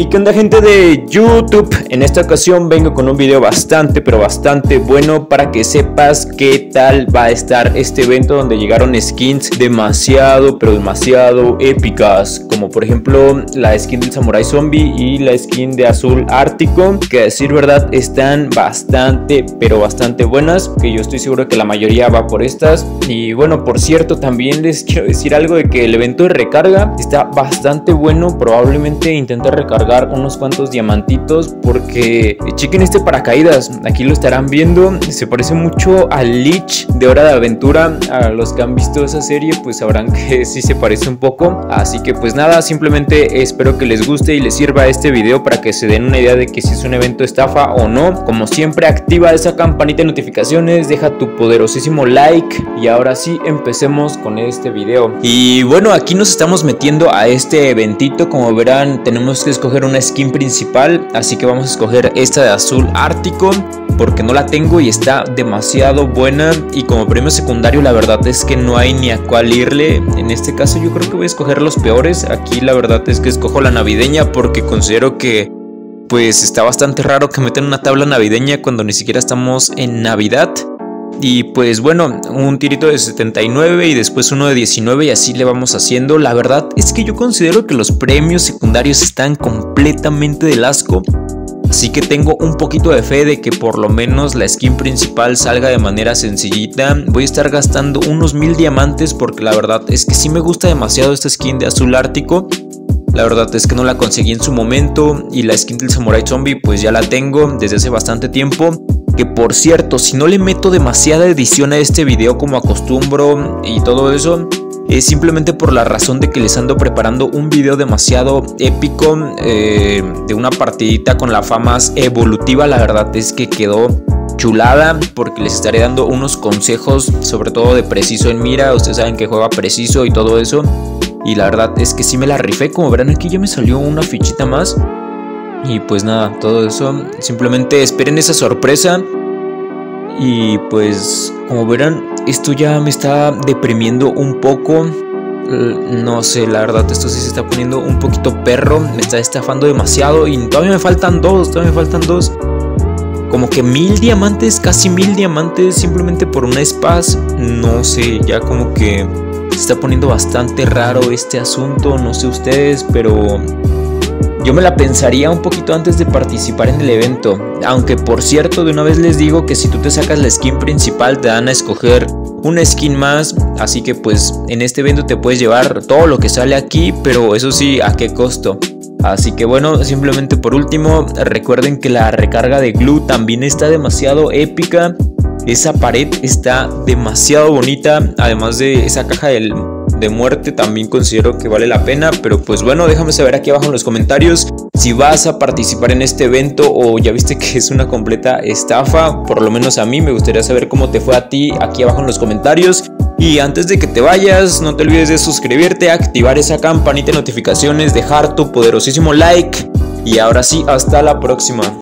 Hey, ¿qué onda gente de YouTube? En esta ocasión vengo con un video bastante, pero bastante bueno para que sepas qué tal va a estar este evento donde llegaron skins demasiado, pero demasiado épicas, como por ejemplo la skin del Samurai Zombie y la skin de Azul Ártico, que a decir verdad están bastante, pero bastante buenas, que yo estoy seguro que la mayoría va por estas. Y bueno, por cierto, también les quiero decir algo de que el evento de recarga está bastante bueno, probablemente intentar recargar unos cuantos diamantitos porque chequen este paracaídas, aquí lo estarán viendo, se parece mucho al Lich de Hora de Aventura, a los que han visto esa serie pues sabrán que sí se parece un poco, así que pues nada, simplemente espero que les guste y les sirva este video para que se den una idea de que si es un evento estafa o no, como siempre activa esa campanita de notificaciones, deja tu poderosísimo like y ahora sí empecemos con este video. Y bueno, aquí nos estamos metiendo a este eventito, como verán tenemos que escoger una skin principal, así que vamos a escoger esta de azul ártico porque no la tengo y está demasiado buena y como premio secundario la verdad es que no hay ni a cuál irle. En este caso yo creo que voy a escoger los peores. Aquí la verdad es que escojo la navideña porque considero que pues está bastante raro que metan una tabla navideña cuando ni siquiera estamos en Navidad. Y pues bueno, un tirito de 79 y después uno de 19 y así le vamos haciendo. La verdad es que yo considero que los premios secundarios están completamente del asco. Así que tengo un poquito de fe de que por lo menos la skin principal salga de manera sencillita. Voy a estar gastando unos mil diamantes porque la verdad es que sí me gusta demasiado esta skin de azul ártico. La verdad es que no la conseguí en su momento y la skin del Samurai Zombie pues ya la tengo desde hace bastante tiempo. Que por cierto, si no le meto demasiada edición a este video como acostumbro y todo eso, es simplemente por la razón de que les ando preparando un video demasiado épico eh, de una partidita con la famas evolutiva. La verdad es que quedó chulada porque les estaré dando unos consejos sobre todo de preciso en mira. Ustedes saben que juega preciso y todo eso. Y la verdad es que sí me la rifé. Como verán aquí ya me salió una fichita más. Y pues nada, todo eso. Simplemente esperen esa sorpresa. Y pues como verán, esto ya me está deprimiendo un poco. No sé, la verdad, esto sí se está poniendo un poquito perro. Me está estafando demasiado. Y todavía me faltan dos, todavía me faltan dos. Como que mil diamantes, casi mil diamantes simplemente por una spaz. No sé, ya como que se está poniendo bastante raro este asunto. No sé ustedes, pero yo me la pensaría un poquito antes de participar en el evento, aunque por cierto de una vez les digo que si tú te sacas la skin principal te dan a escoger una skin más, así que pues en este evento te puedes llevar todo lo que sale aquí, pero eso sí, ¿a qué costo? Así que bueno, simplemente por último, recuerden que la recarga de glue también está demasiado épica. Esa pared está demasiado bonita, además de esa caja del de muerte también considero que vale la pena. Pero pues bueno, déjame saber aquí abajo en los comentarios si vas a participar en este evento o ya viste que es una completa estafa. Por lo menos a mí me gustaría saber cómo te fue a ti aquí abajo en los comentarios. Y antes de que te vayas, no te olvides de suscribirte, activar esa campanita de notificaciones, dejar tu poderosísimo like. Y ahora sí, hasta la próxima.